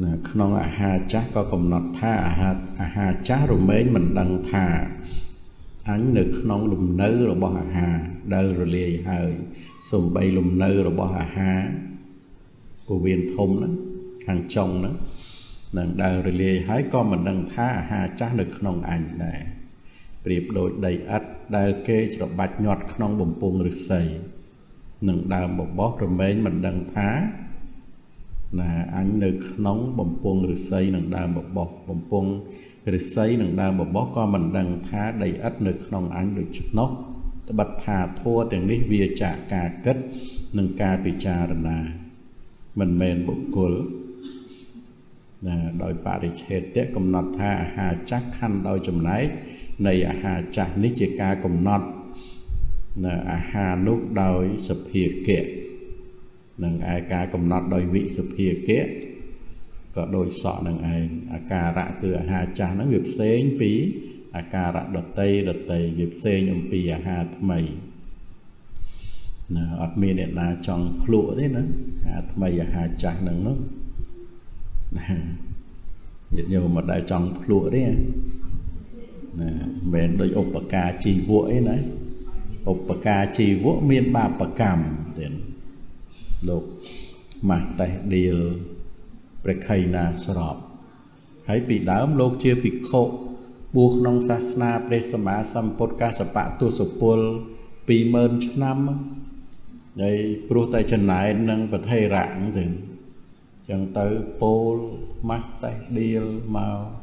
ណាក្នុងអាហារចាស់ក៏កំណត់ថាអាហារអាហារចាស់រមែងមិនដឹងថាអញនៅក្នុងលំនៅរបស់អាហារដែលរលាយហើយសំបីលំនៅរបស់អាហារពោះវៀនធំហ្នឹងខាងចុងហ្នឹងនឹងដែលរលាយហើយក៏មិនដឹងថាអាហារចាស់នៅក្នុងអញដែរ ប្រៀបដូចដីឥដ្ឋដែលគេច្របាច់ញាត់ក្នុងបំពង់ឫស្សីនឹងដើមបបោះរមែងមិនដឹងថាណាអញនៅក្នុងបំពង់ឫស្សីនឹងដើមបបោះបំពង់ឫស្សីនឹងដើមបបោះក៏មិនដឹងថាដីឥដ្ឋនៅក្នុងអញដូច្នោះត្បិតថាធัวទាំងនេះវាចាកការគិតនិងការពិចារណា មិនមែនបុគ្គលណាដោយបរិច្ឆេទៈកំណត់ថាអាហារចាស់ខណ្ឌដោយចំណែក នៃអាហារចាស់នេះជាការកំណត់នៅអាហារនោះដោយសភាគៈនឹងឯការកំណត់ដោយវិសភាគៈក៏ដូចសក់នឹងឯងអាការៈគឺអាហារចាស់ហ្នឹងវាផ្សេងពីអាការៈដតីដតីវាផ្សេងអំពីអាហារថ្មីណាអត់មានអ្នកណាចង់ភ្លក់ទេណាអាហារថ្មីអាហារចាស់ហ្នឹងនោះណាញាតិញោមមកដែលចង់ភ្លក់ទេ ណាមិនមែនដូចឧបការជីវៈអីណាឧបការជីវៈមានបាបកម្មទៀតលោកម៉ាស់តេះឌៀលព្រះខៃណាស្របហើយពីដើមលោកជាភិក្ខុបួសក្នុងសាសនាព្រះសម្មាសម្ពុទ្ធកសបៈទសពល20000ឆ្នាំហើយព្រោះតែចំណែននឹងប្រធេរៈហ្នឹងទៅចឹងទៅពោលម៉ាស់តេះឌៀលមក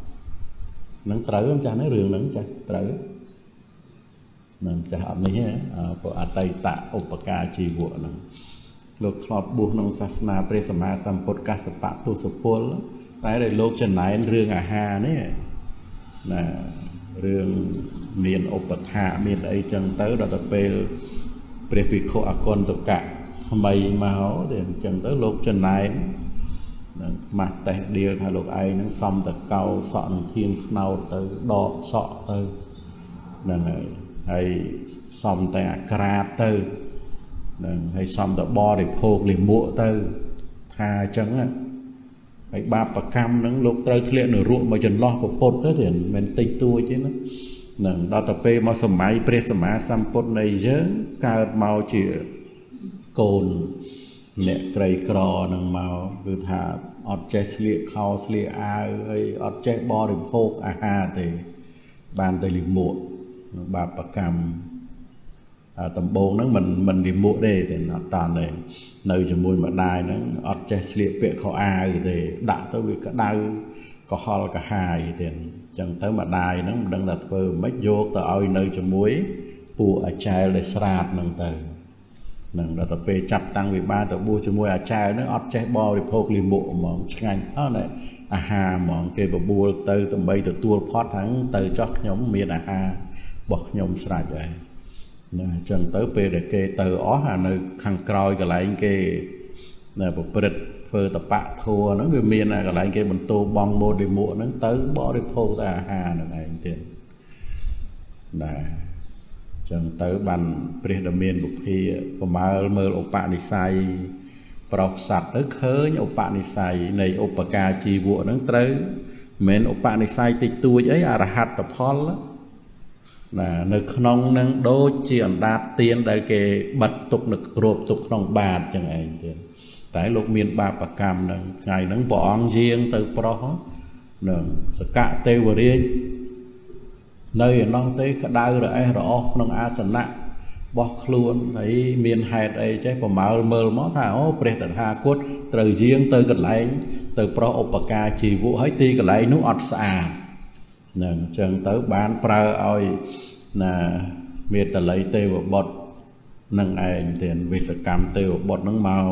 នឹងត្រូវចាស់នេះរឿងហ្នឹងចាស់ត្រូវនឹងចាស់អត់នេះព្រោះអតីតឧបការជីវៈហ្នឹងលោកធ្លាប់បួសក្នុងសាសនាព្រះសម្មាសម្ពុទ្ធកសបៈទុសពលតែដែលលោកចំណែនរឿងអាហារនេះណារឿងមានឧបថាមានអីចឹងទៅដល់ទៅពេលព្រះភិក្ខុអកុនតកៈថ្មីមកទេអញ្ចឹងទៅលោកចំណែន នឹងខ្មាស់តេះដៀលថាលោកឯងនឹងសំតកោសក់នឹងធៀងខ្នោតទៅដកសក់ទៅហ្នឹងហើយហើយសំតែអាក្រាតទៅនឹងហើយសំតបរិភោគលាមកទៅថាអញ្ចឹងហើយបាបកម្មហ្នឹងលោកត្រូវធ្លាក់នៅរក់មកចន្លោះពពុទ្ធទៅទេមិនមែនតិចតួចទេណានឹងដល់ទៅពេលមកសម័យព្រះសម្មាសម្ពុទ្ធនៃយើងកើតមកជាកូន អ្នកក្រីក្រនឹងមកគឺថាអត់ចេះស្លៀកខោស្លៀកអាវហើយអត់ចេះបរិភោគអាហារទេ បានតែលិមួកបាបកម្មដំបងហ្នឹងមិនមិនវិមុខទេតែអត់តាន់ទេនៅជាមួយម្ដាយហ្នឹងអត់ចេះស្លៀកពាក់ខោអាវទេ ដាក់ទៅវាក្តៅកុហលកាហាយទៀតអញ្ចឹងទៅម្ដាយហ្នឹងមិនដឹងថាធ្វើមិនយកទៅឲ្យនៅជាមួយពួកអាចារ្យដែលស្រាតហ្នឹងទៅ នឹងដល់ទៅពេលចាប់តាំងវិបាលទៅបួសជាមួយអាចារ្យហ្នឹងអត់ចេះបរិភោគលិមុខហ្មងឆ្ងាញ់អត់ណាអាហារហ្មងគេបបួលទៅដើម្បីទទួលផត់ហ្នឹងទៅចោះខ្ញុំមានអាហាររបស់ខ្ញុំស្រេចហើយណាអញ្ចឹងទៅពេលដែលគេទៅអស់អានៅខាងក្រោយកន្លែងគេណាប្រព្រឹត្តធ្វើតបៈធัวហ្នឹងវាមានកន្លែងគេបន្ទោបងម៉ូឌីមួកហ្នឹងទៅបរិភោគតែអាហារហ្នឹងឯងទៀតណា ចឹងទៅបានព្រះដ៏មានពុភាប្រមើលមើលឧបនិស្ស័យប្រុសសត្វទៅឃើញឧបនិស្ស័យនៃឧបការជីវៈហ្នឹងត្រូវមិនឧបនិស្ស័យតិចតួចអីអរហត្តផលណានៅក្នុងនឹងដូចជាអណ្ដាតទៀនដែលគេបិទទុកនៅគ្របទុកក្នុងបាតចឹងឯងទៀតតែលោកមានបាបកម្មនឹងថ្ងៃហ្នឹងព្រះអង្គយាងទៅប្រុសនឹងសកៈទេវរាជ នៅឯនោះទេក្តៅរអេះរអស់ក្នុងអាសនៈរបស់ខ្លួនហើយមានហេតុអីចេះប្រមើលមើលមកថាអូព្រះតថាគតត្រូវយាងទៅកន្លែង ទៅប្រោះឧបការជីវៈហើយទីកន្លែងនោះអត់ស្អាតនឹងអញ្ចឹងទៅបានប្រើឲ្យណាមេតល័យទេវបុត្រនឹងឯងទៀតវិសកម្មទេវបុត្រនឹងមក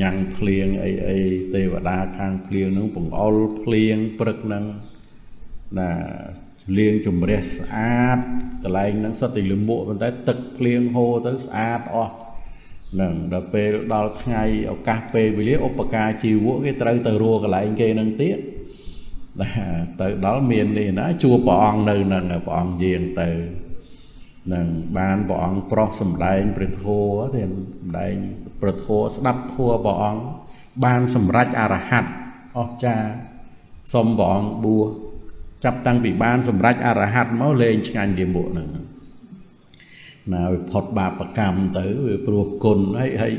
ញ៉ាំងភ្លៀងអីអីទេវតាខាងភ្លៀងនឹងបង្អុលភ្លៀងព្រឹកនឹងណា លាងជំរះស្អាតកន្លែងហ្នឹងសុទ្ធតែលមួកប៉ុន្តែទឹកភ្លៀងហូរទៅស្អាតអស់ហ្នឹងដល់ពេលដល់ថ្ងៃឱកាសពេលវេលាឧបការជីវៈគេត្រូវទៅរួកន្លែងគេនឹងទៀតណាទៅដល់មាននេះណាជួបព្រះអង្គនៅនឹងព្រះអង្គយាងទៅនឹងបានព្រះអង្គប្រោះសម្ដែងព្រះធម៌ទេសម្ដែងព្រះធម៌ស្ដាប់ធម៌ព្រះអង្គបានសម្រេចអរហត្តអស្ចារ្យសូមព្រះអង្គបួស ចាប់តាំងពីបានសម្រេចអរហត្តមកលេងឆ្ងាញ់លាមកហ្នឹងណាវាផុតបាបកម្មទៅវាព្រោះគុណហើយហើយ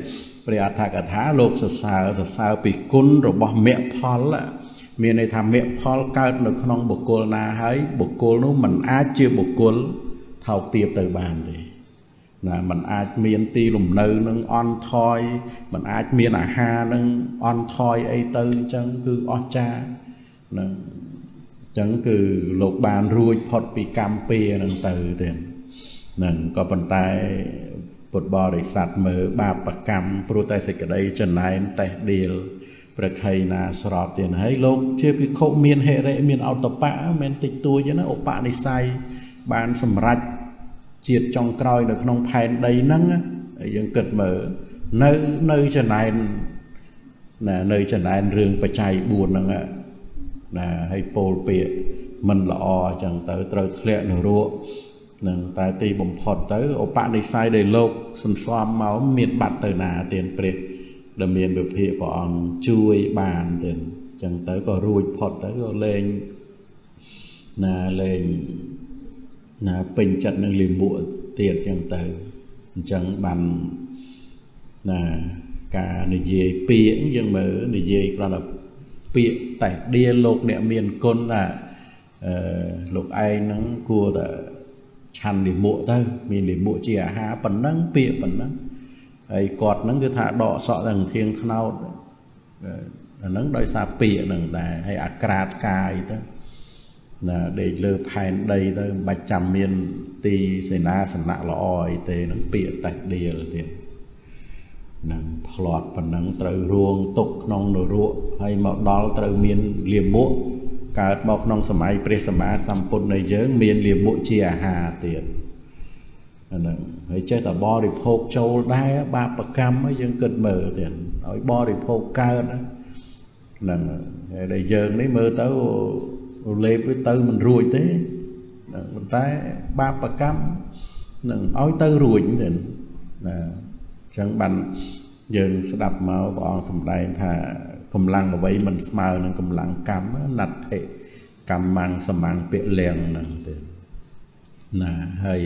ព្រះអដ្ឋកថាលោកសរសើរសរសើរពីគុណរបស់មគ្គផលមានន័យថាមគ្គផលកើតនៅក្នុងបុគ្គលណាហើយបុគ្គលនោះមិនអាចជាបុគ្គលថោកទាបទៅបានទេណាมันអាចមានទីលំនៅនឹងអន់ថយมันអាចមានអាហារនឹងអន់ថយអីទៅអញ្ចឹងគឺអស្ចារ្យនឹង ចឹងគឺលោកបានរួចផុតពីកម្មពៀនឹងទៅទៀតនឹងក៏ប៉ុន្តែពុទ្ធបរិស័ទមើលបាបកម្មព្រោះតែសេចក្តីចំណែនតេះដៀលប្រខៃណាស្របទៀតហើយលោកជាភិក្ខុមានហិរិមានអតបៈមិនតិចតួចណាឧបនិស្ស័យបានសម្រេចជាតិចុងក្រោយនៅក្នុងផែនដីហ្នឹងហើយយើងគិតមើលនៅនៅចំណែនណានៅចំណែនរឿងបច្ច័យ4ហ្នឹង ណាហើយពោលពាកមិនល្អអញ្ចឹងទៅត្រូវធ្លាក់នរកនឹងតែទីបំផុតទៅឧបនិស្ស័យដែលលោកសន្សំមកមានបាត់ទៅណាទានព្រះដែលមានវិភាកព្រះអង្គជួយបានទៅអញ្ចឹងទៅក៏រួចផុតទៅក៏លេងណាលេងណាពេញចិត្តនឹងលិមួកទៀតអញ្ចឹងទៅអញ្ចឹងបានណាការនិយាយពាក្យយើងមើលនិយាយគ្រាន់តែ ពាក្យតែដៀលោកអ្នកមានគុណថាអឺលោកឯងហ្នឹងគួរតែឆាន់លិមួកទៅមានលិមួកជាអាហារប៉ុណ្ណឹងពាក្យប៉ុណ្ណឹងហើយគាត់ហ្នឹងគឺថាដកសក់តែធៀងថ្នោតអាហ្នឹងដោយសារពាក្យហ្នឹងដែរហើយអាក្រាតកាយទៅណាដេកលើផែនដីទៅមិនបាច់ចាំមានទីសេនាសនៈល្អអីទេនឹងពាក្យតែដៀលទៀត នឹងផ្លាត់ប៉ុណ្ណឹងត្រូវរួងទុកក្នុងនរកហើយមកដល់ត្រូវមានលាមក កើតមកក្នុងសម័យព្រះសម្មាសម្ពុទ្ធនៃយើង មានលាមកជាអាហារទៀតហ្នឹងហើយចេះតែបរិភោគចូលដែរបាបកម្មហើយយើងគិតមើលទៀតឲ្យបរិភោគកើតហ្នឹងហើយដែលយើងនេះមើលទៅរលេបទៅមិនរួចទេប៉ុន្តែបាបកម្មនឹងឲ្យទៅរួចទេណាអញ្ចឹងបាន យើងស្ដាប់មកព្រះអង្គសម្ដែងថាកម្លាំងអ្វីមិនស្មើនឹងកម្លាំងកម្មណដ្ឋិកម្មੰសម្ងពាក្យលៀងហ្នឹងទេណាហើយ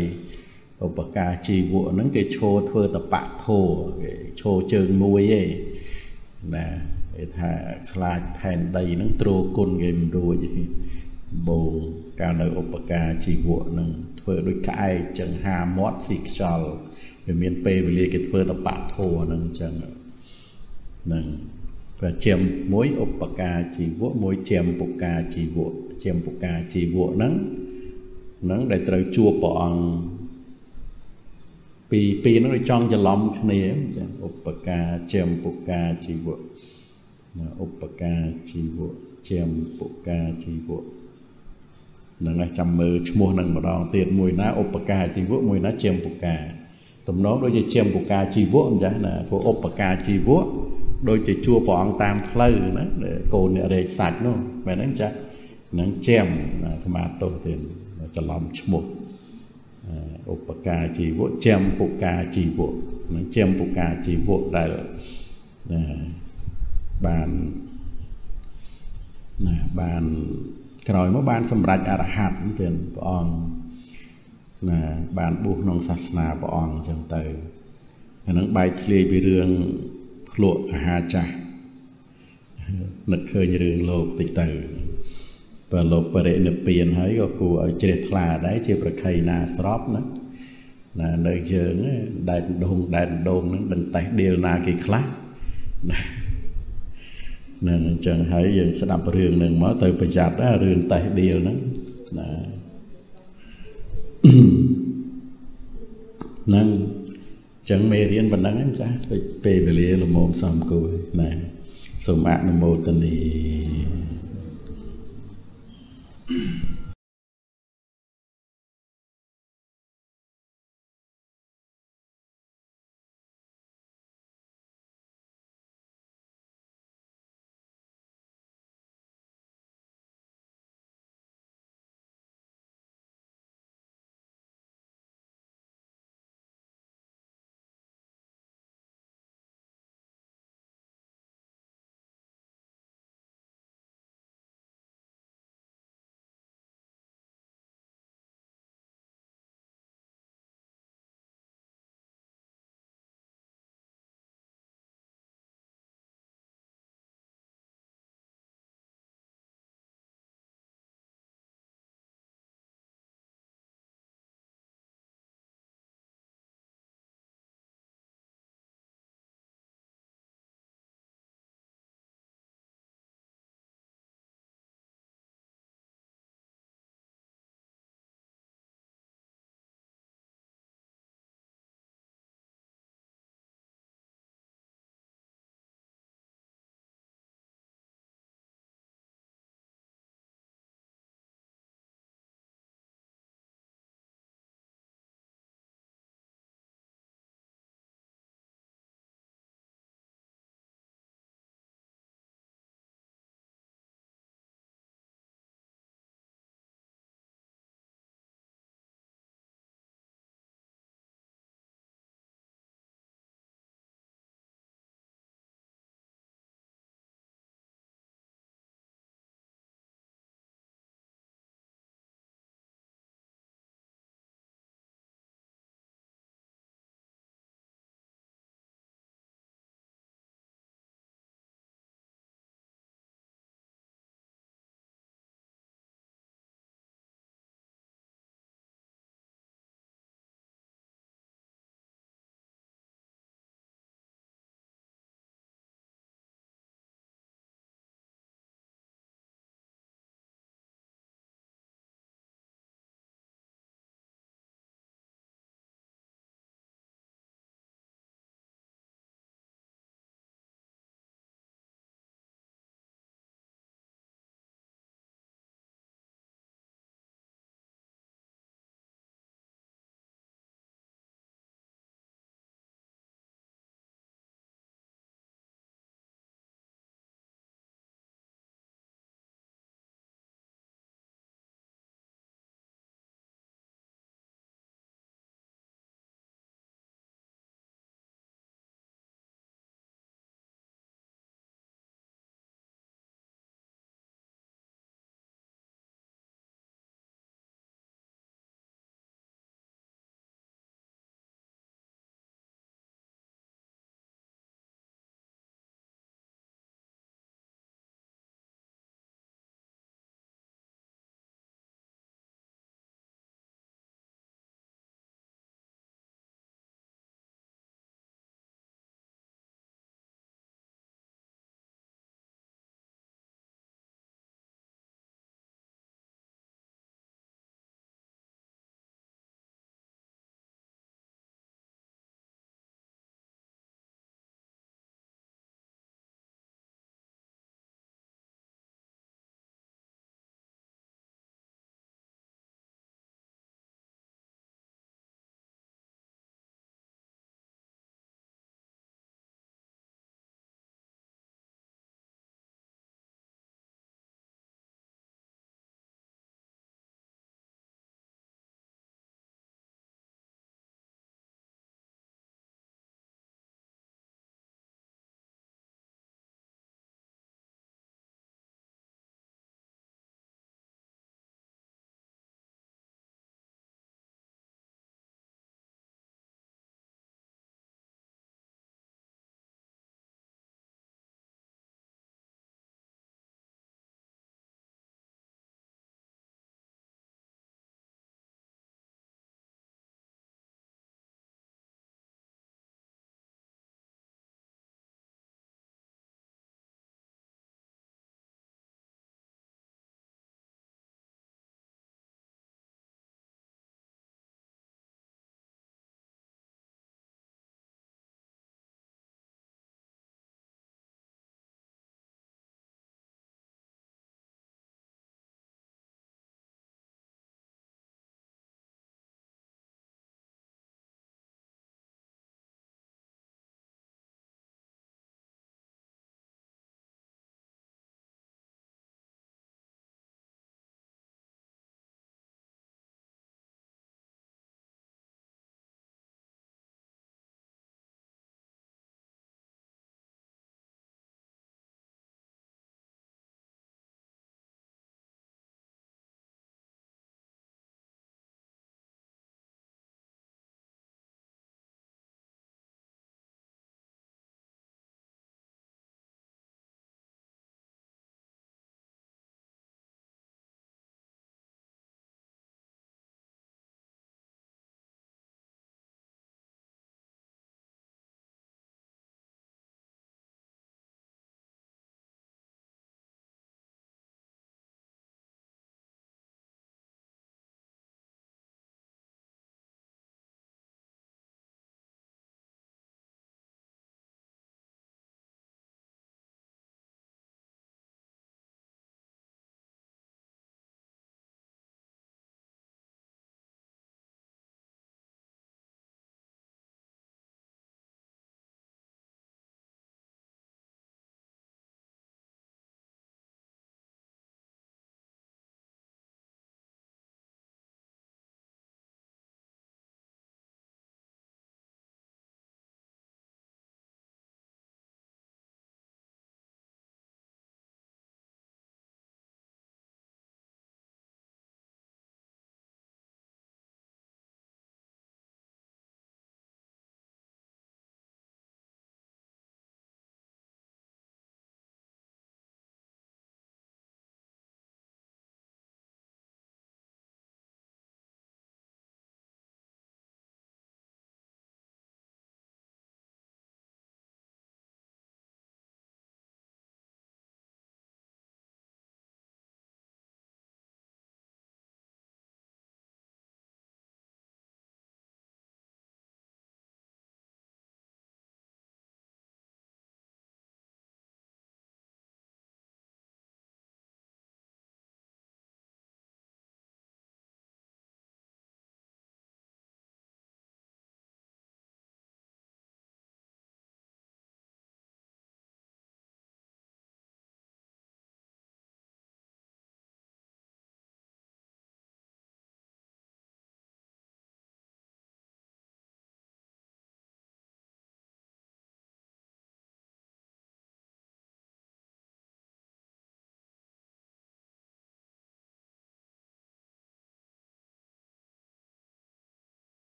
ឧបការជីវៈហ្នឹងគេឈោធ្វើតបៈធោគេឈោជើងមួយឯងណាគេថាខ្លាចផែនដីហ្នឹងទ្រគុណគេមិនរួចទេបងកាលនៅឧបការជីវៈនឹងធ្វើដូចក្អែកចឹងហាមាត់ស៊ីខ្យល់ វាមានពេលវេលាគេធ្វើតបៈធัวនឹងចឹងនឹងព្រះជាមមួយឧបការជីវៈមួយជាមពុកាជីវៈជាមពុកាជីវៈហ្នឹងហ្នឹងដែលត្រូវជួបព្រះអង្គពីពីហ្នឹងវាចង់ច្រឡំគ្នាចឹងឧបការជាមពុកាជីវៈឧបការជីវៈជាមពុកាជីវៈនឹងឯងចាំមើលឈ្មោះនឹងម្ដងទៀតមួយណាឧបការជីវៈមួយណាជាមពុកា ទំនងដូចជាជាមពុកាជីវៈអញ្ចឹងណាព្រោះឧបការជីវៈដូចជាជួព្រះអង្គតាមផ្លូវណាកូនអ្នករែកសាច់នោះមែនហ្នឹងចានឹងជាមអាមាទោសទៀតច្រឡំឈ្មោះឧបការជីវៈជាមពុកាជីវៈនឹងជាមពុកាជីវៈដែលបានណាបានក្រោយមកបានសម្រេចអរហត្តទៀតព្រះអង្គ ណាបានបួសក្នុងសាសនាព្រះអង្គអញ្ចឹងទៅអានឹងបែកធ្លាយពីរឿងភ្លក់អាហារចាស់នឹកឃើញរឿងលោកតិចទៅបើលោកបរិនិព្វានហើយក៏គួរឲ្យជ្រះថ្លាដែរជាប្រខ័យណាស្របណាណានៅយើងដែតដងដែតដងនឹងដឹងតេះដៀលណាគេខ្លះណានឹងអញ្ចឹងហើយយើងស្ដាប់រឿងនឹងមកទៅប្រយ័ត្នណារឿងតេះដៀលហ្នឹងណា ហ្នឹងចឹងមេរៀនប៉ុណ្ណឹងឯងចាស់ដូចពេលវេលាលំមសំគួរណែសូមអនុមោទនី Thank you.